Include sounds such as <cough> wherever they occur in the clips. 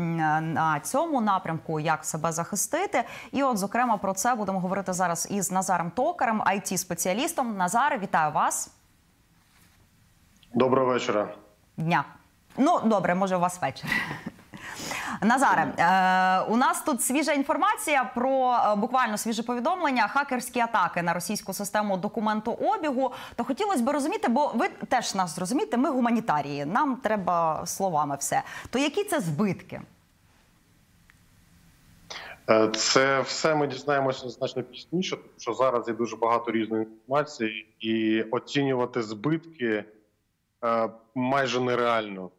на цьому напрямку, як себе захистити. І, от, зокрема, про це будемо говорити зараз із Назаром Токарем, it спеціалістом Назар, вітаю вас. Доброго вечора. Дня. Ну, добре, може, у вас вечір. Назаре, е, у нас тут свіжа інформація про е, буквально свіже повідомлення, хакерські атаки на російську систему документообігу. То хотілося б розуміти, бо ви теж нас зрозумієте, ми гуманітарії, нам треба словами все. То які це збитки? Е, Це все ми дізнаємося значно пізніше, тому що зараз є дуже багато різної інформації, і оцінювати збитки майже нереально.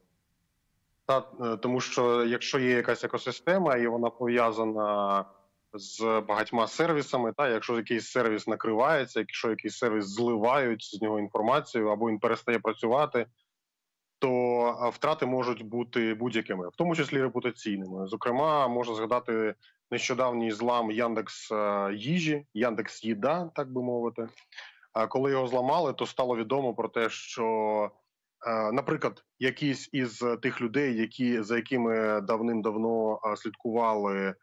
Та, е, тому що якщо є якась екосистема і вона пов'язана з багатьма сервісами, та якщо якийсь сервіс накривається, якщо якийсь сервіс зливають з нього інформацію або він перестає працювати, то е, втрати можуть бути будь-якими, в тому числі репутаційними. Зокрема, можна згадати нещодавній злам Яндекс е, їжі, Яндекс Їда, так би мовити. А коли його зламали, то стало відомо про те, що, наприклад, якісь із тих людей, які за якими давним-давно е, слідкували е,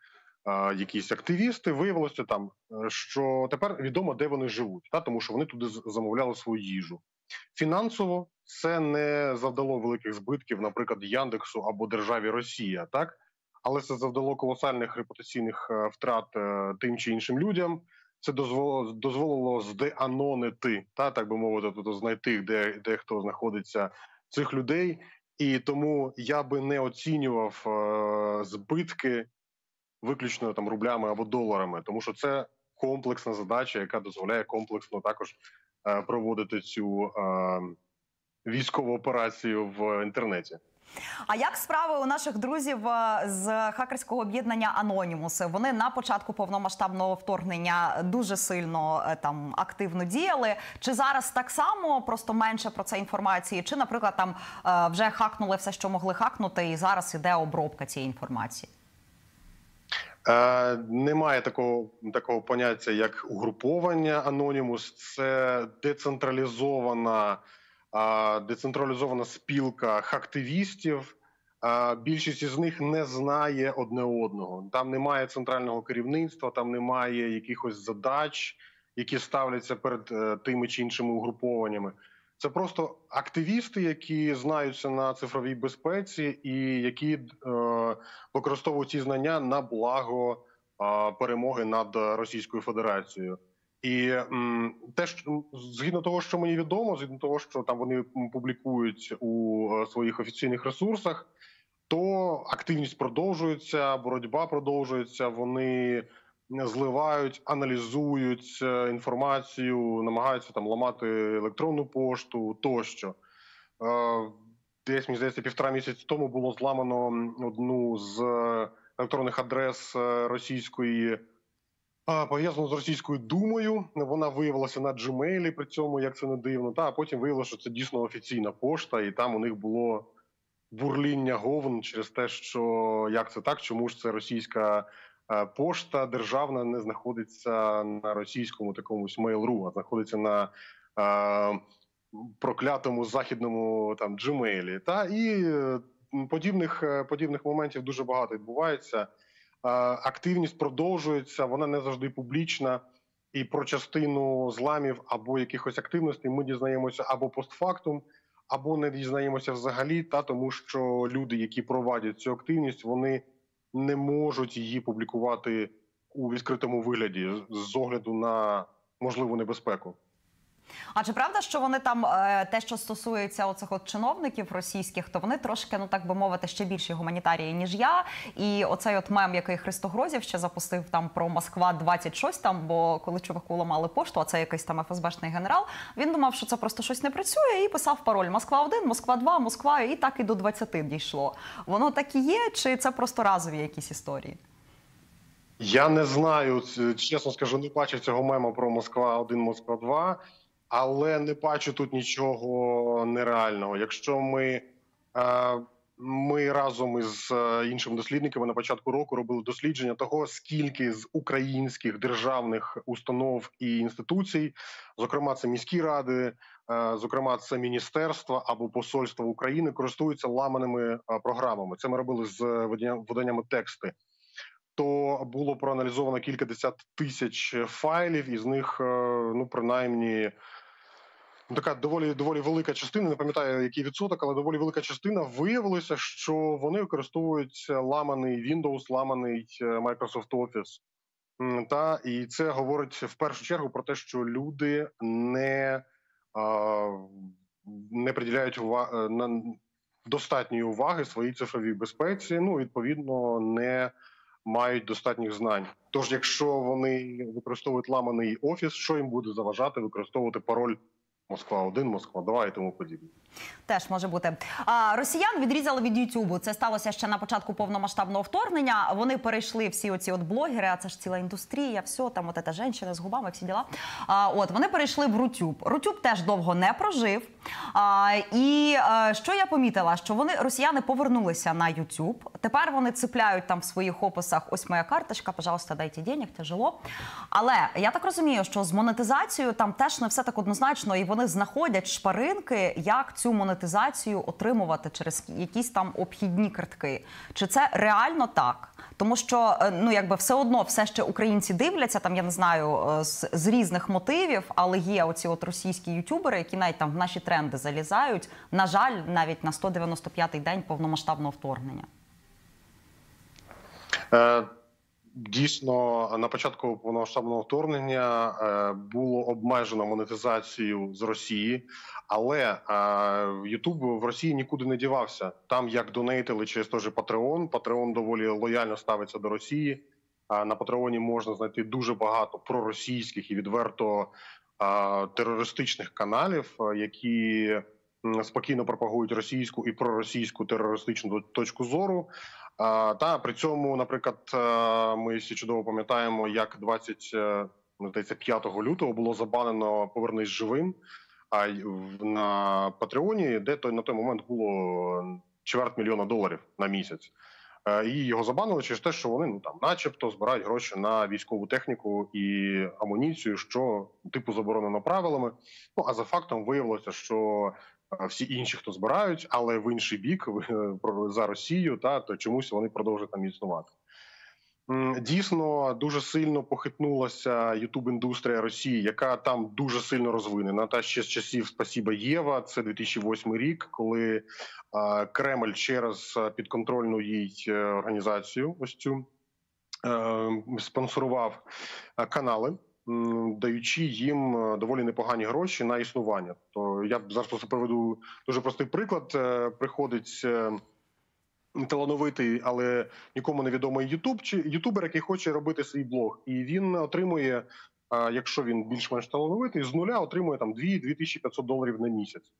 якісь активісти, виявилося там, е, що тепер відомо, де вони живуть, та тому що вони туди замовляли свою їжу. Фінансово це не завдало великих збитків, наприклад, Яндексу або державі Росія, так але це завдало колосальних репутаційних е, втрат е, тим чи іншим людям. Це дозволило дозволило здеанонити, та так би мовити, тобто знайти, де, де хто знаходиться цих людей. І тому я би не оцінював е, збитки виключно там рублями або доларами, тому що це комплексна задача, яка дозволяє комплексно також е, проводити цю е, військову операцію в інтернеті. А як справи у наших друзів е, з хакерського об'єднання Anonymous? Вони на початку повномасштабного вторгнення дуже сильно е, там активно діяли. Чи зараз так само просто менше про це інформації? Чи, наприклад, там е, вже хакнули все, що могли хакнути, і зараз іде обробка цієї інформації? Е, немає такого такого поняття, як угруповання Anonymous. Це децентралізована, децентралізована спілка хактивістів. Більшість із них не знає одне одного. Там немає центрального керівництва, там немає якихось задач, які ставляться перед е, тими чи іншими угрупованнями. Це просто активісти, які знаються на цифровій безпеці, і які е, використовують ці знання на благо е, перемоги над Російською Федерацією. І м, теж згідно того, що мені відомо, згідно того, що там вони публікують у е, своїх офіційних ресурсах, то активність продовжується, боротьба продовжується. Вони зливають, аналізують е, інформацію, намагаються там ламати електронну пошту тощо. Е, Десь мені здається, півтора місяці тому було зламано одну з електронних адрес російської. А, Пов'язану з російською думою, вона виявилася на Gmail, при цьому як це не дивно. Та а потім виявилося, що це дійсно офіційна пошта, і там у них було бурління говн через те, що як це так, чому ж це російська е, пошта державна не знаходиться на російському такомусь Mail.ru, а знаходиться на е, проклятому західному там Gmail. Та і е, подібних е, подібних моментів дуже багато відбувається. Е, Активність продовжується, вона не завжди публічна. І про частину зламів або якихось активностей ми дізнаємося або постфактум, або не дізнаємося взагалі, та тому що люди, які проводять цю активність, вони не можуть її публікувати у відкритому вигляді з огляду на можливу небезпеку. А чи правда, що вони там е, те, що стосується оцих от чиновників російських, то вони трошки, ну так би мовити, ще більші гуманітарії, ніж я. І оцей от мем, який Христо Грозів ще запустив там про Москва 26 там, бо коли чуваку ламали пошту, а це якийсь там ФСБшний генерал. Він думав, що це просто щось не працює, і писав пароль Москва 1 Москва 2 Москва, і так і до 20 дійшло. Воно так і є, чи це просто разові якісь історії? Я не знаю, чесно скажу, не бачив цього мема про Москва 1 Москва 2 але не бачу тут нічого нереального. Якщо ми е, Ми разом із е, іншими дослідниками на початку року робили дослідження того, скільки з українських державних установ і інституцій, зокрема, це міські ради, е, зокрема, це міністерства або посольства України, користуються ламаними програмами. Це ми робили з видання- виданнями тексти. То було проаналізовано кілька десят тисяч файлів, із них ну принаймні така доволі доволі велика частина. Не пам'ятаю який відсоток, але доволі велика частина виявилося, що вони використовують ламаний Windows, ламаний е, Microsoft Office. Та і це говорить в першу чергу про те, що люди не, не приділяють ува- е, на достатньої уваги своїй цифровій безпеці. Ну відповідно не мають достатніх знань. Тож, якщо вони використовують ламаний офіс, що їм буде заважати використовувати пароль Москва 1 Москва 2 і тому подібне. Теж може бути. А, росіян відрізали від Ютубу. Це сталося ще на початку повномасштабного вторгнення. Вони перейшли всі оці от блогери, а це ж ціла індустрія, все там, от ця жінка з губами, всі діла. А, от вони перейшли в Рутюб. Рутюб теж довго не прожив. А, і е, що я помітила, що вони росіяни повернулися на Ютуб. Тепер вони цепляють там в своїх описах. Ось моя карточка, пожалуйста, дайте денег, тяжело. Але я так розумію, що з монетизацією там теж не все так однозначно, і вони знаходять шпаринки, як цю монетизацію отримувати через якісь там обхідні картки. Чи це реально так? Тому що е, ну якби все одно все ще українці дивляться, там я не знаю е, з, з різних мотивів, але є оці от російські ютубери, які навіть там в наші тренди залізають. На жаль, навіть на 195-й день повномасштабного вторгнення. Е, Дійсно, на початку повномасштабного вторгнення е, було обмежено монетизацію з Росії, але е, YouTube в Росії нікуди не дівався. Там як донейтили через той Patreon. Patreon доволі лояльно ставиться до Росії. На Патреоні можна знайти дуже багато проросійських і відверто е, терористичних каналів, е, які спокійно пропагують російську і проросійську терористичну точку зору. Та при цьому, наприклад, е, ми всі чудово пам'ятаємо, як 20, е, здається, 5 лютого було забанено Повернись живим. А на Патреоні, де той на той момент було чверть мільйона доларів на місяць. Е, І його забанили через те, що вони ну там, начебто, збирають гроші на військову техніку і амуніцію, що типу заборонено правилами. Ну а за фактом виявилося, що всі інші, хто збирають, але в інший бік е, за Росію, та то чомусь вони продовжують там існувати. Дійсно, дуже сильно похитнулася Ютуб індустрія Росії, яка там дуже сильно розвинена. Та ще з часів Спасіба Єва. Це 2008 рік, коли е, Кремль через е, підконтрольну їй е, організацію, ось цю е, спонсорував е, канали, даючи їм е, доволі непогані гроші на існування. То я зараз просто приведу дуже простий приклад. Е, Приходить е, талановитий, але нікому невідомий ютуб чи ютубер, який хоче робити свій блог, і він отримує, якщо він більш-менш талановитий, з нуля отримує там 2-2500 доларів на місяць.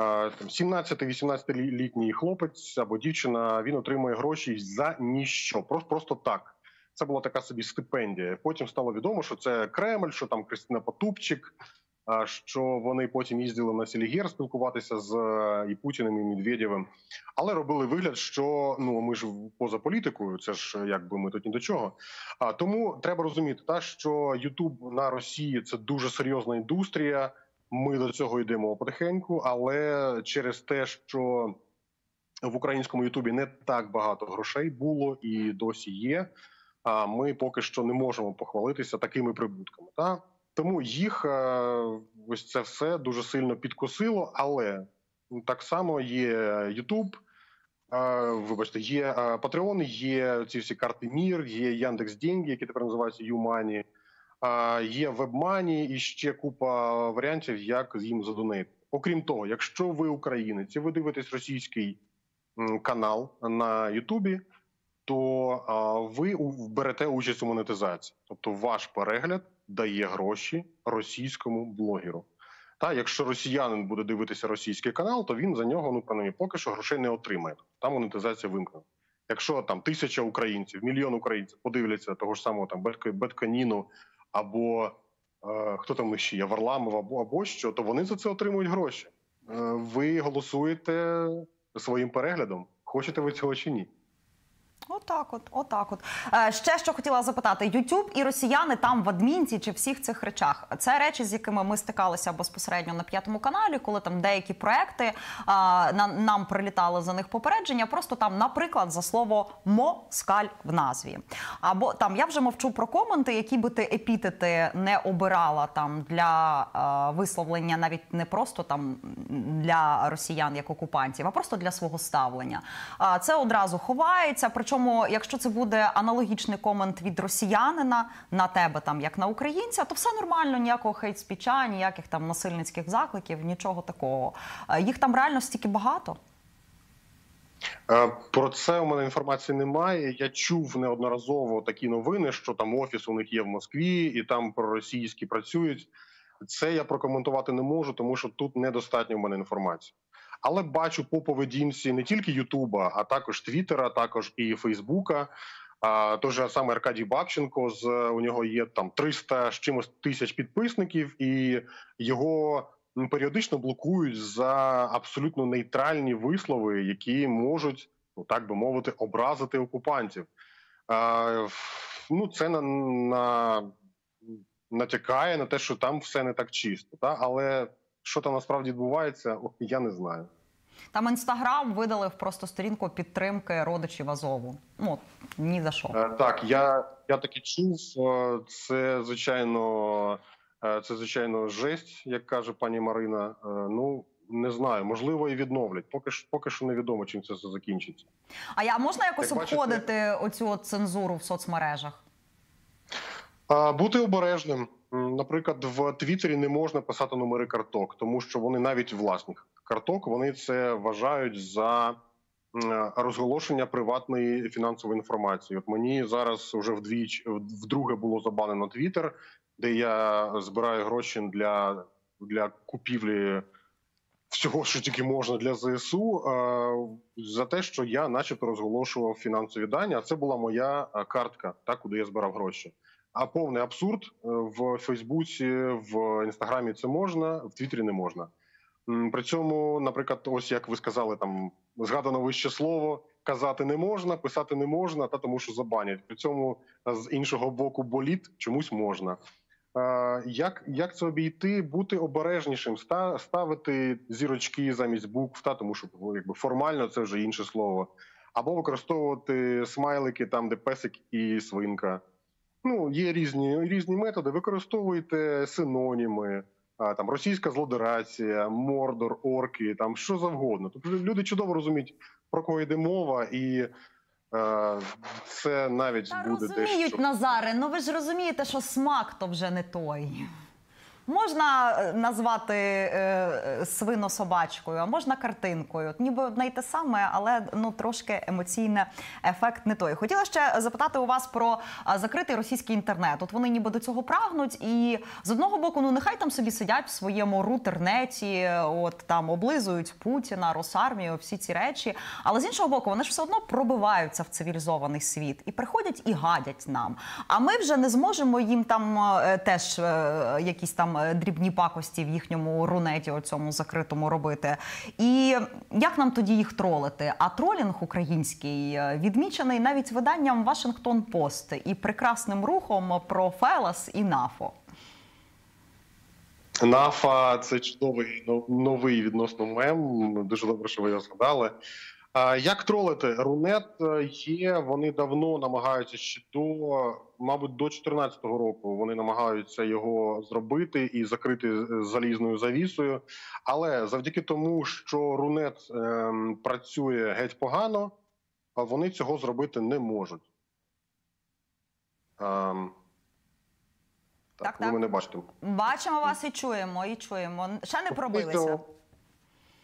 Е, Там 17-18-літній хлопець або дівчина він отримує гроші за ніщо, просто так. Це була така собі стипендія. Потім стало відомо, що це Кремль, що там Кристина Потупчик, що вони потім їздили на Селігер спілкуватися з е, і Путіним, і Медведєвим, але робили вигляд, що ну ми ж поза політикою, це ж якби ми тут ні до чого. А тому треба розуміти, та що Ютуб на Росії це дуже серйозна індустрія. Ми до цього йдемо потихеньку, але через те, що в українському Ютубі не так багато грошей було і досі є. Ми поки що не можемо похвалитися такими прибутками. Та тому їх е, ось це все дуже сильно підкосило, але так само є Ютуб. Вибачте, є е, Patreon, є ці всі карти Мір, є Яндекс Деньги, які тепер називаються Юмані, є Вебмані і ще купа варіантів, як їм задонити. Окрім того, якщо ви українець, і ви дивитесь російський канал на Ютубі, то ви берете участь у монетизації, тобто ваш перегляд дає гроші російському блогеру. Та якщо росіянин буде дивитися російський канал, то він за нього ну принаймні, поки що грошей не отримає. Там монетизація вимкнена. Якщо там тисяча українців, мільйон українців подивляться того ж самого там Бетка- Бетканіну або е, хто там ще є Варламов або або що, то вони за це отримують гроші. Е, ви голосуєте своїм переглядом. хочете ви цього чи ні. Отак, от, отак, от. Е, ще що хотіла запитати: Ютуб і росіяни там в адмінці чи всіх цих речах. Це речі, з якими ми стикалися безпосередньо на п'ятому каналі, коли там деякі проекти а, на, нам прилітали за них попередження. Просто там, наприклад, за слово москаль в назві. Або там я вже мовчу про коменти, які би ти епітети не обирала там для е, висловлення, навіть не просто там для росіян як окупантів, а просто для свого ставлення. А це одразу ховається. Причому, якщо це буде аналогічний комент від росіянина на тебе, там як на українця, то все нормально, ніякого хейт-спіча, ніяких там насильницьких закликів, нічого такого. Е, Їх там реально стільки багато. Е, Про це у мене інформації немає. Я чув неодноразово такі новини, що там офіс у них є в Москві, і там проросійські працюють. Це я прокоментувати не можу, тому що тут недостатньо в мене інформації. Але бачу по поведінці не тільки Ютуба, а також Твіттера, також і Фейсбука. А же саме Аркадій Бабченко з у нього є там 300 з чимось тисяч підписників, і його періодично блокують за абсолютно нейтральні вислови, які можуть, ну так би мовити, образити окупантів. А, ну це на, на натякає на те, що там все не так чисто. Та? Але що там насправді відбувається, я не знаю. Там інстаграм видалив просто сторінку підтримки родичів Азову. Ну ні за що. Е, Так, я, я таки чув. е, Це звичайно, е, це звичайно жесть, як каже пані Марина. Ну не знаю, можливо, і відновлять. Поки ж поки що невідомо, чим це все закінчиться. А я можна якось Як бачите- обходити оцю от цензуру в соцмережах? Бути обережним. Наприклад, в Твіттері не можна писати номери карток, тому що вони навіть власних карток вони це вважають за розголошення приватної фінансової інформації. От мені зараз вже вдвіч вдруге було забанено Твіттер, де я збираю гроші для, для купівлі всього, що тільки можна для ЗСУ, е, за те, що я, начебто, розголошував фінансові дані. А це була моя е, картка, та куди я збирав гроші. А повний абсурд е, в Фейсбуці, в інстаграмі це можна, в Твіттері не можна. При цьому, наприклад, ось як ви сказали, там згадано вище слово казати не можна, писати не можна, та тому що забанять. При цьому е, з іншого боку боліт чомусь можна. Е, Як, як це обійти? Бути обережнішим, ста- ставити зірочки замість букв, та тому що ну, якби формально це вже інше слово, або використовувати смайлики там, де песик і свинка. Ну, є різні різні методи. Використовуйте синоніми, а, там російська злодерація, мордор, орки, там що завгодно. Тобто люди чудово розуміють, про кого йде мова, і е, це навіть Та буде розуміють, дещо. Назаре, ну ви ж розумієте, що смак то вже не той. Можна е, назвати е, е, свино-собачкою, а можна картинкою. Ніби одне й те саме, але ну трошки емоційний ефект не той. Хотіла ще запитати у вас про закритий російський інтернет. От вони ніби до цього прагнуть, і з одного боку, ну нехай там собі сидять в своєму рутернеті, от там облизують Путіна, Росармію, всі ці речі. Але з іншого боку, вони ж все одно пробиваються в цивілізований світ і приходять і гадять нам. А ми вже не зможемо їм там е, теж е, якісь там е, дрібні пакості в їхньому рунеті, оцьому закритому робити. І як нам тоді їх тролити? А тролінг український е, відмічений навіть виданням Вашингтон Пост і прекрасним рухом про Фелас і Нафо. Нафа це чудовий новий відносно мем. Дуже добре, що ви його згадали. Як тролити? Рунет е, є. Вони давно намагаються ще до, мабуть, до 2014 року. Вони намагаються його зробити і закрити залізною завісою. Але завдяки тому, що рунет ем, працює геть погано, вони цього зробити не можуть. Ем, Так, так, ви так. мене бачите. Бачимо вас і чуємо, і чуємо. Ще не пробилися.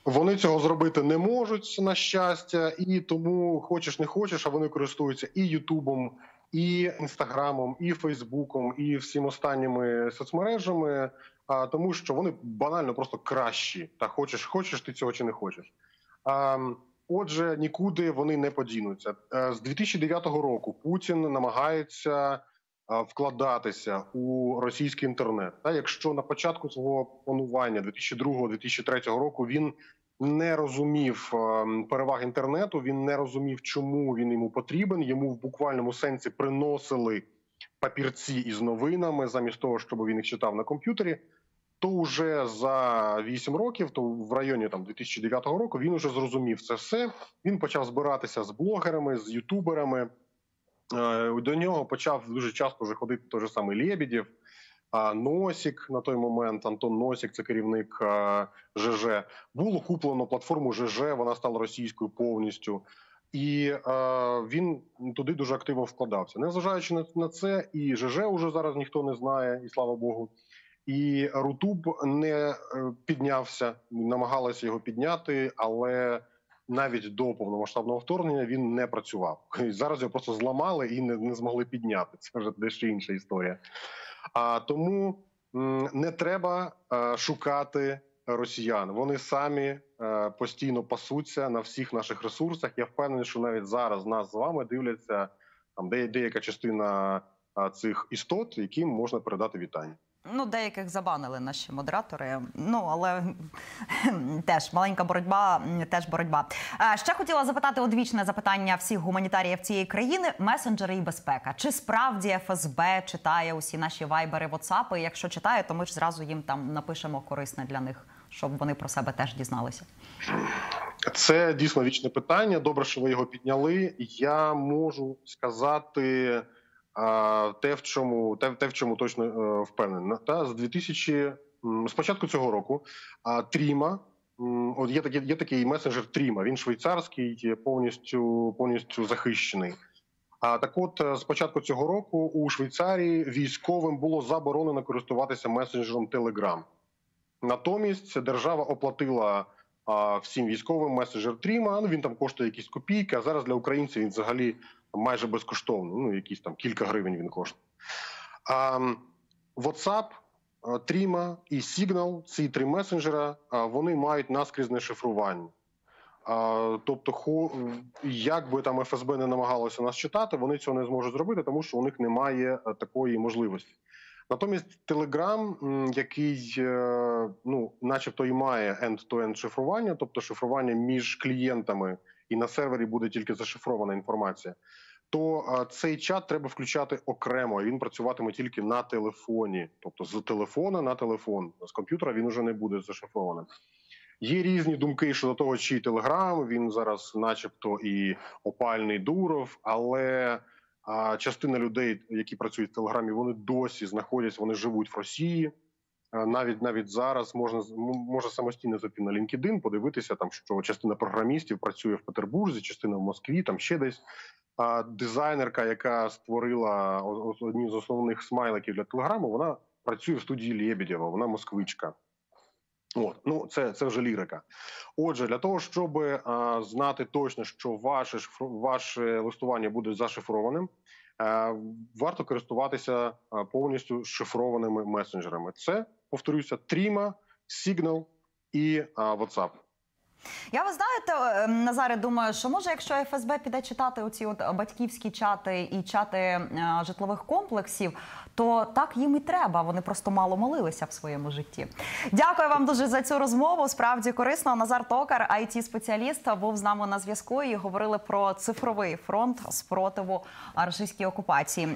Вони цього зробити не можуть, на щастя, і тому хочеш не хочеш, а вони користуються і Ютубом, і Інстаграмом, і Фейсбуком, і всім останніми соцмережами, а, тому що вони банально просто кращі. Та хочеш, хочеш ти цього чи не хочеш. А, отже, нікуди вони не подінуться. Е, З 2009 року Путін намагається вкладатися у російський інтернет. Та якщо на початку свого панування 2002-2003 року він не розумів ем, переваг інтернету. Він не розумів, чому він йому потрібен. Йому в буквальному сенсі приносили папірці із новинами, замість того, щоб він їх читав на комп'ютері. То вже за 8 років, то в районі там 2009 року, він уже зрозумів це все. Він почав збиратися з блогерами, з ютуберами. Е, До нього почав дуже часто вже ходити той же самий Лєбідєв, Носік на той момент. Антон Носік, це керівник ЖЖ. Було куплено платформу ЖЖ, вона стала російською повністю. І е, він туди дуже активно вкладався. Незважаючи на, це, і ЖЖ уже зараз ніхто не знає, і слава Богу. І Рутуб не е, піднявся, намагалися його підняти, але навіть до повномасштабного вторгнення він не працював. Зараз його просто зламали і не, не змогли підняти. Це вже дещо інша історія. А тому не треба е, шукати росіян. Вони самі е, постійно пасуться на всіх наших ресурсах. Я впевнений, що навіть зараз нас з вами дивляться там де, деяка частина цих істот, яким можна передати вітання. Ну, деяких забанили наші модератори. Ну але <laughs> теж маленька боротьба, теж боротьба. Е, Ще хотіла запитати одвічне запитання всіх гуманітаріїв цієї країни: месенджери і безпека. Чи справді ФСБ читає усі наші вайбери, ватсапи? Якщо читає, то ми ж зразу їм там напишемо корисне для них, щоб вони про себе теж дізналися. Це дійсно вічне питання. Добре, що ви його підняли. Я можу сказати а, те, в чому те, те, в чому точно е, впевнений. Та з 2000, м, з початку цього року а, Тріма. От є такий, є такий месенджер Тріма. Він швейцарський, є повністю повністю захищений. А так, от е, з початку цього року у Швейцарії військовим було заборонено користуватися месенджером Telegram. Натомість держава оплатила а, всім військовим месенджер Тріма. Ну він там коштує якісь копійки. А зараз для українців він взагалі майже безкоштовний. Ну якісь там кілька гривень він коштує. А, WhatsApp, Тріма і Signal, ці три месенджера, а, вони мають наскрізне шифрування. Тобто, як би там ФСБ не намагалося нас читати, вони цього не зможуть зробити, тому що у них немає е, такої можливості. Натомість Telegram, який, е, ну, начебто, і має end-to-end шифрування, тобто шифрування між клієнтами, і на сервері буде тільки зашифрована інформація. То цей чат треба включати окремо. Він працюватиме тільки на телефоні, тобто з телефона на телефон. З комп'ютера він уже не буде зашифрованим. Є різні думки щодо того, чий телеграм. Він зараз, начебто, і опальний Дуров, але частина людей, які працюють в телеграмі, вони досі знаходяться, вони живуть в Росії. А, Навіть навіть зараз можна може самостійно зайти на LinkedIn, подивитися там, що частина програмістів працює в Петербурзі, частина в Москві, там ще десь. А дизайнерка, яка створила одні з основних смайликів для телеграму, вона працює в студії Лєбедєва, вона москвичка. От, ну це, це вже лірика. Отже, для того, щоб а, знати точно, що ваше ваше листування буде зашифрованим, е, варто користуватися повністю шифрованими месенджерами. Це повторюся: Тріма, Signal і а. Я ви знаєте, ем, Назаре, думаю, що може, якщо ФСБ піде читати оці от батьківські чати і чати е, житлових комплексів, то так їм і треба. Вони просто мало молилися в своєму житті. Дякую вам дуже за цю розмову. Справді корисно. Назар Токар, it спеціаліст, був з нами на зв'язку і говорили про цифровий фронт спротиву російській окупації.